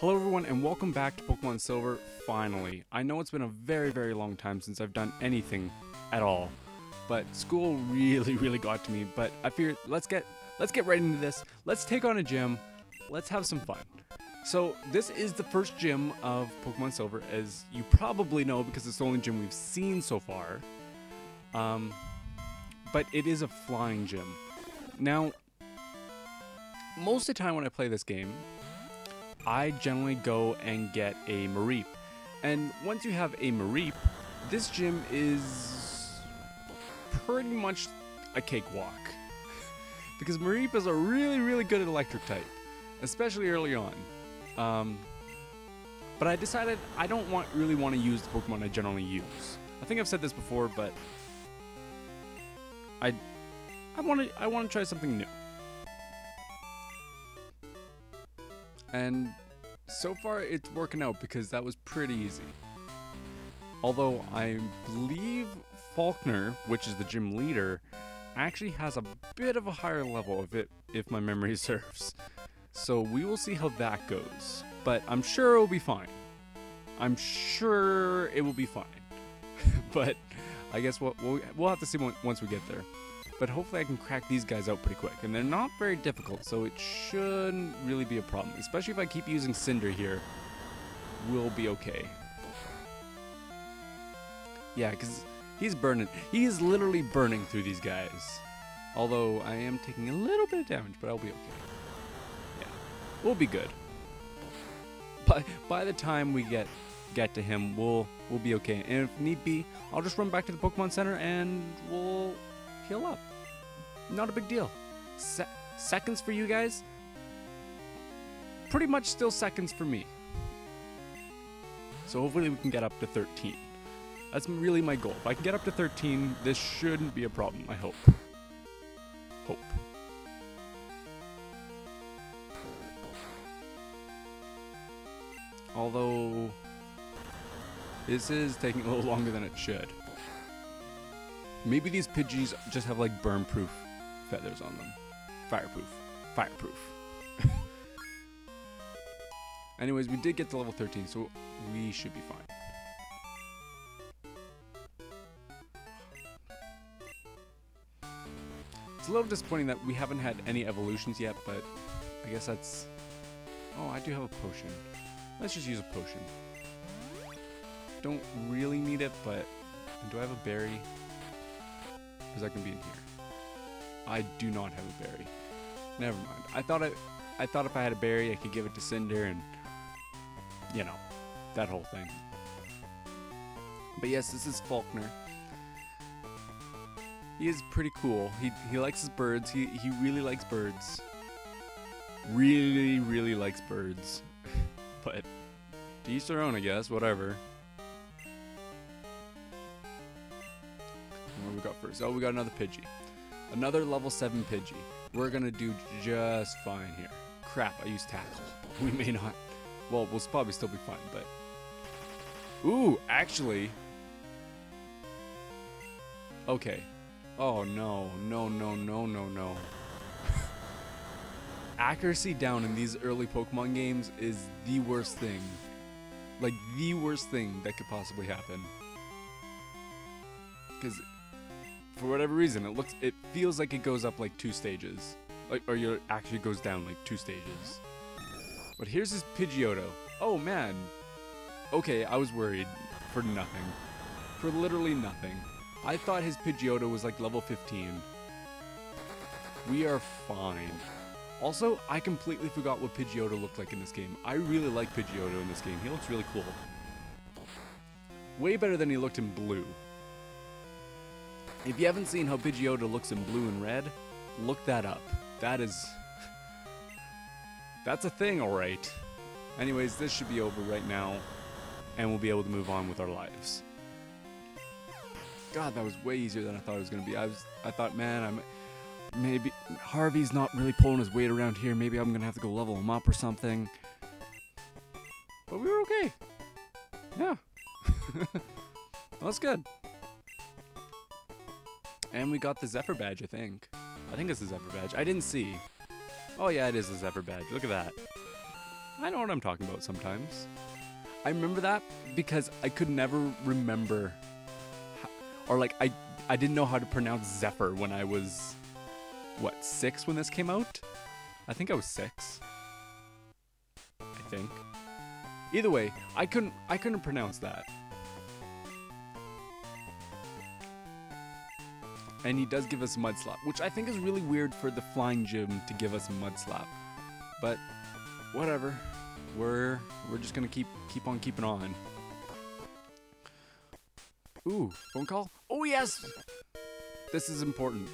Hello everyone and welcome back to Pokemon Silver, finally. I know it's been a very, very long time since I've done anything at all, but school really, really got to me, but I figured let's get, let's get right into this. Let's take on a gym, let's have some fun. So this is the first gym of Pokemon Silver, as you probably know because it's the only gym we've seen so far. Um, but it is a flying gym. Now, most of the time when I play this game, I generally go and get a Mareep. And once you have a Mareep, this gym is pretty much a cakewalk. because Mareep are really, really good at electric type, especially early on. Um, but I decided I don't want really want to use the Pokemon I generally use. I think I've said this before, but I I want to I want to try something new. And so far it's working out because that was pretty easy. Although I believe Falkner, which is the gym leader, actually has a bit of a higher level of it if my memory serves. So we will see how that goes. But I'm sure it will be fine. I'm sure it will be fine. but I guess we'll, we'll, we'll have to see once we get there but hopefully I can crack these guys out pretty quick. And they're not very difficult, so it shouldn't really be a problem. Especially if I keep using Cinder here, we'll be okay. Yeah, because he's burning. He is literally burning through these guys. Although I am taking a little bit of damage, but I'll be okay. Yeah, we'll be good. By, by the time we get get to him, we'll we'll be okay. And if need be, I'll just run back to the Pokemon Center and we'll heal up. Not a big deal. Se seconds for you guys? Pretty much still seconds for me. So hopefully we can get up to 13. That's really my goal. If I can get up to 13, this shouldn't be a problem, I hope. Hope. Although, this is taking a little longer than it should. Maybe these Pidgeys just have like burn-proof feathers on them. Fireproof. Fireproof. Anyways, we did get to level 13, so we should be fine. It's a little disappointing that we haven't had any evolutions yet, but I guess that's... Oh, I do have a potion. Let's just use a potion. Don't really need it, but... Do I have a berry? Because I can be in here. I do not have a berry. Never mind. I thought I, I thought if I had a berry, I could give it to Cinder and, you know, that whole thing. But yes, this is Falkner. He is pretty cool. He, he likes his birds. He, he really likes birds. Really, really likes birds. but to each their own, I guess. Whatever. What we got first? Oh, we got another Pidgey. Another level 7 Pidgey. We're gonna do just fine here. Crap, I used Tackle. We may not... Well, we'll probably still be fine, but... Ooh, actually... Okay. Oh, no. No, no, no, no, no. Accuracy down in these early Pokemon games is the worst thing. Like, the worst thing that could possibly happen. Because for whatever reason, it looks, it feels like it goes up like two stages, like, or it actually goes down like two stages. But here's his Pidgeotto. Oh man. Okay, I was worried for nothing, for literally nothing. I thought his Pidgeotto was like level 15. We are fine. Also, I completely forgot what Pidgeotto looked like in this game. I really like Pidgeotto in this game. He looks really cool. Way better than he looked in blue. If you haven't seen how Pidgeotto looks in blue and red, look that up. That is... That's a thing, alright. Anyways, this should be over right now, and we'll be able to move on with our lives. God, that was way easier than I thought it was going to be. I was, I thought, man, I'm... Maybe Harvey's not really pulling his weight around here. Maybe I'm going to have to go level him up or something. But we were okay. Yeah. That's good. And we got the Zephyr badge, I think. I think it's the Zephyr badge. I didn't see. Oh yeah, it is the Zephyr badge. Look at that. I know what I'm talking about sometimes. I remember that because I could never remember, how, or like I I didn't know how to pronounce Zephyr when I was what six when this came out. I think I was six. I think. Either way, I couldn't I couldn't pronounce that. And he does give us mud slap, which I think is really weird for the flying gym to give us mud slap. But whatever. We're we're just gonna keep keep on keeping on. Ooh, phone call? Oh yes! This is important.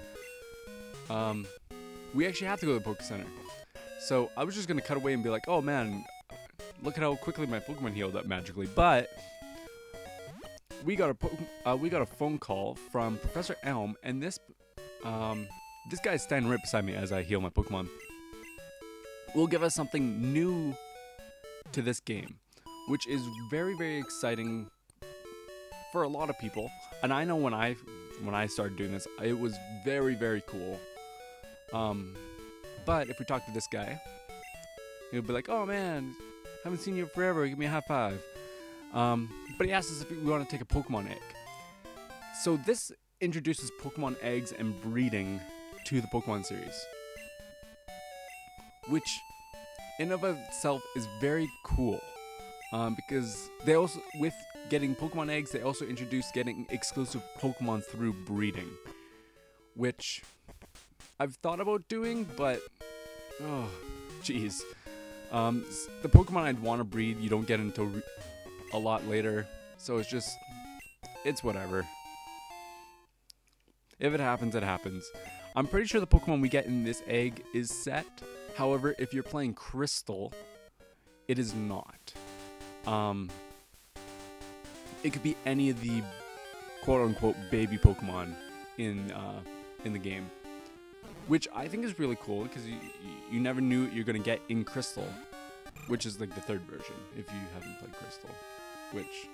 um we actually have to go to the Poke Center. So I was just gonna cut away and be like, oh man, look at how quickly my Pokemon healed up magically. But we got a uh, we got a phone call from Professor Elm, and this um, this guy's standing right beside me as I heal my Pokemon. Will give us something new to this game, which is very very exciting for a lot of people. And I know when I when I started doing this, it was very very cool. Um, but if we talk to this guy, he'll be like, "Oh man, haven't seen you forever. Give me a high five. Um, but he asked us if we want to take a Pokemon egg. So this introduces Pokemon eggs and breeding to the Pokemon series, which in of itself is very cool. Um, because they also, with getting Pokemon eggs, they also introduce getting exclusive Pokemon through breeding, which I've thought about doing, but oh, jeez. Um, the Pokemon I'd want to breed, you don't get until a lot later, so it's just, it's whatever. If it happens, it happens. I'm pretty sure the Pokemon we get in this egg is set. However, if you're playing Crystal, it is not. Um, it could be any of the quote unquote baby Pokemon in uh, in the game, which I think is really cool because you, you never knew what you're gonna get in Crystal, which is like the third version if you haven't played Crystal, which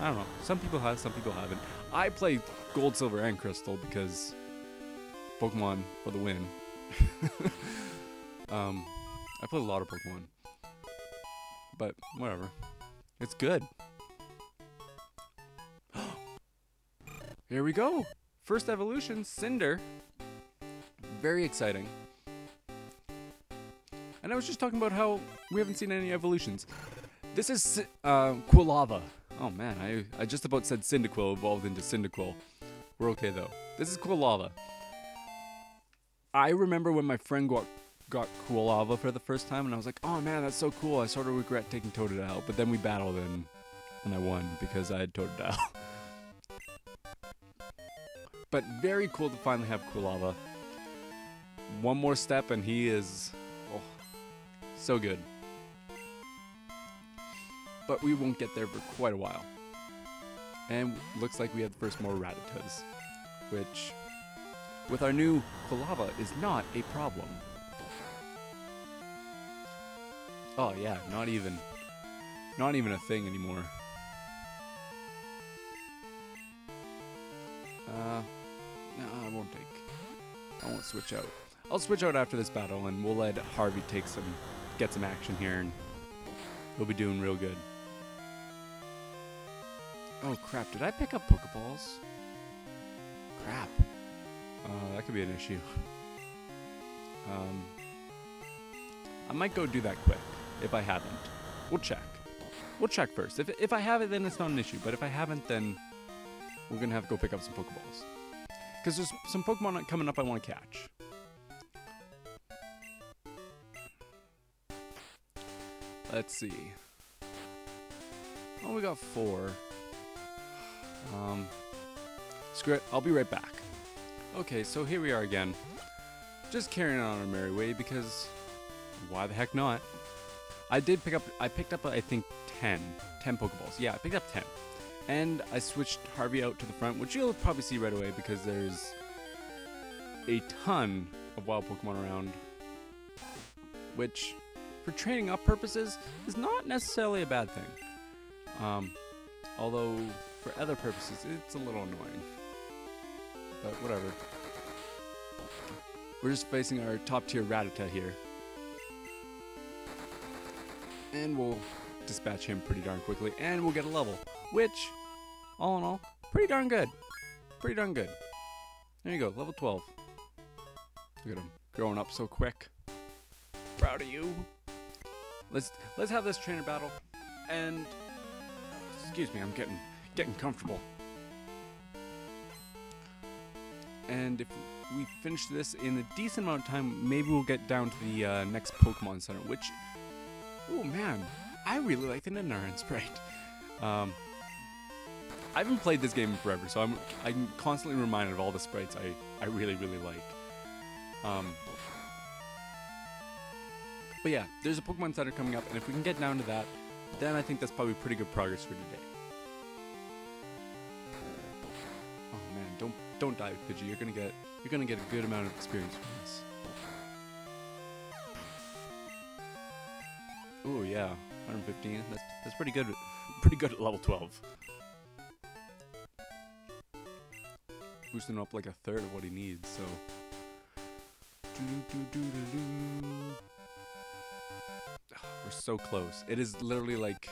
I don't know. Some people have, some people haven't. I play Gold, Silver, and Crystal because Pokemon for the win. um, I play a lot of Pokemon, but whatever. It's good. Here we go. First evolution, Cinder. Very exciting. And I was just talking about how we haven't seen any evolutions. This is uh, Quilava. Oh man, I, I just about said Cyndaquil evolved into Cyndaquil. We're okay though. This is Quilava. I remember when my friend got got Quilava for the first time, and I was like, "Oh man, that's so cool!" I sort of regret taking Totodile, but then we battled and and I won because I had Totodile. but very cool to finally have Quilava. One more step, and he is oh, so good. But we won't get there for quite a while. And looks like we have the first more Rattatas, which, with our new Quilava, is not a problem. Oh yeah, not even, not even a thing anymore. Uh, no, I won't take. I won't switch out. I'll switch out after this battle, and we'll let Harvey take some, get some action here, and he'll be doing real good. Oh crap! Did I pick up Pokeballs? Crap. Uh, that could be an issue. um, I might go do that quick if I haven't. We'll check. We'll check first. If if I have it, then it's not an issue. But if I haven't, then we're gonna have to go pick up some Pokeballs. Because there's some Pokemon coming up I want to catch. Let's see. Oh, we got four. Um, screw it. I'll be right back. Okay, so here we are again. Just carrying on our merry way because why the heck not? I did pick up, I picked up, I think, 10. 10 Pokeballs. Yeah, I picked up 10. And I switched Harvey out to the front, which you'll probably see right away because there's a ton of wild Pokemon around. Which, for training up purposes, is not necessarily a bad thing. Um, although, for other purposes, it's a little annoying. But whatever. We're just facing our top tier Rattata here. And we'll dispatch him pretty darn quickly, and we'll get a level, which, all in all, pretty darn good. Pretty darn good. There you go, level 12. Look at him, growing up so quick. Proud of you. Let's let's have this trainer battle, and excuse me, I'm getting getting comfortable. And if we finish this in a decent amount of time, maybe we'll get down to the uh, next Pokemon Center, which, oh man, I really like the Nanaran sprite. Um, I haven't played this game in forever, so I'm I'm constantly reminded of all the sprites I, I really, really like. Um, but yeah, there's a Pokemon Center coming up, and if we can get down to that, then I think that's probably pretty good progress for today. Don't die, Pidgey. You're gonna get you're gonna get a good amount of experience from this. Oh yeah, 115. That's that's pretty good. Pretty good at level 12. Boosting up like a third of what he needs. So. We're so close. It is literally like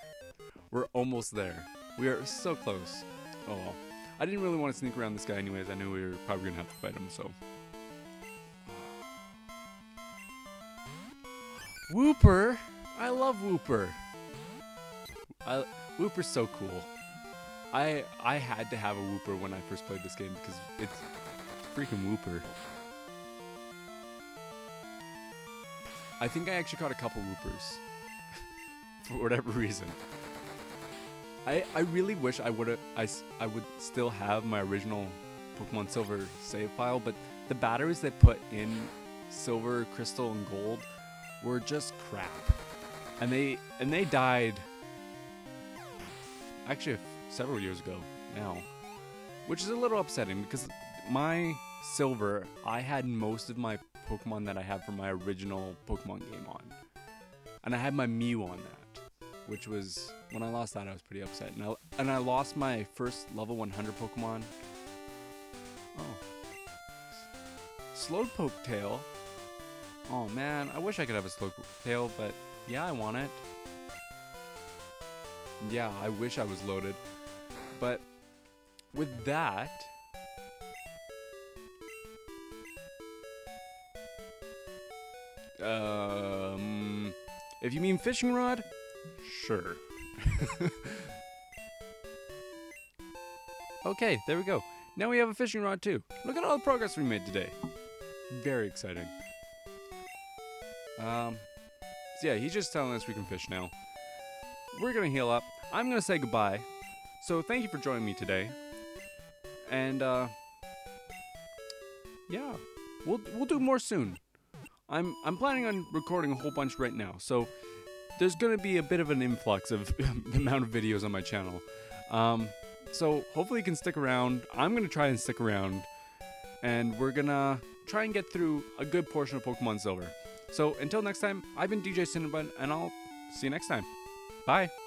we're almost there. We are so close. Oh. I didn't really want to sneak around this guy anyways. I knew we were probably gonna have to fight him, so. Wooper! I love Wooper. I, Wooper's so cool. I I had to have a Wooper when I first played this game because it's freaking Wooper. I think I actually caught a couple Woopers for whatever reason. I I really wish I would I, I would still have my original Pokemon Silver save file, but the batteries they put in Silver, Crystal, and Gold were just crap, and they and they died actually several years ago now, which is a little upsetting because my Silver I had most of my Pokemon that I have from my original Pokemon game on, and I had my Mew on that which was when I lost that I was pretty upset. And I, and I lost my first level 100 Pokemon. Oh. Slowpoke Tail. Oh man, I wish I could have a Slowpoke Tail, but yeah, I want it. Yeah, I wish I was loaded. But with that, um, if you mean fishing rod, Sure. okay, there we go. Now we have a fishing rod too. Look at all the progress we made today. Very exciting. Um, so yeah, he's just telling us we can fish now. We're gonna heal up. I'm gonna say goodbye. So thank you for joining me today. And uh, yeah, we'll we'll do more soon. I'm I'm planning on recording a whole bunch right now. So there's going to be a bit of an influx of the amount of videos on my channel. Um, so hopefully you can stick around. I'm going to try and stick around. And we're going to try and get through a good portion of Pokemon Silver. So until next time, I've been DJ CinnamonBun, and I'll see you next time. Bye.